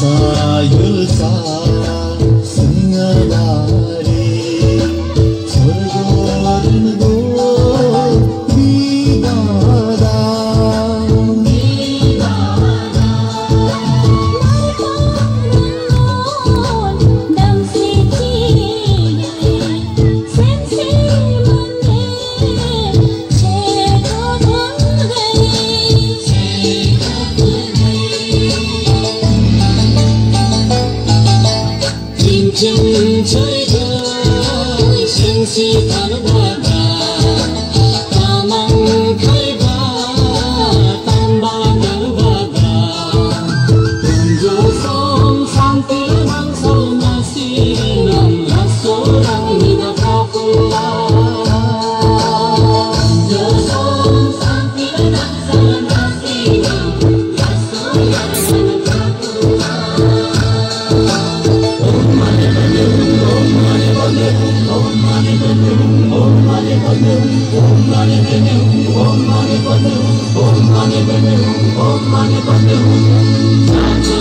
xa như xa. Chân chơi thơ sen si tan ba ta mang khai ba tan ba nở ba Dù sông sang tiếng Om Mani Padme Hum Om Mani Padme Hum. Om Mani Padme Hum. Om Mani Padme Hum. Om Mani Padme Hum.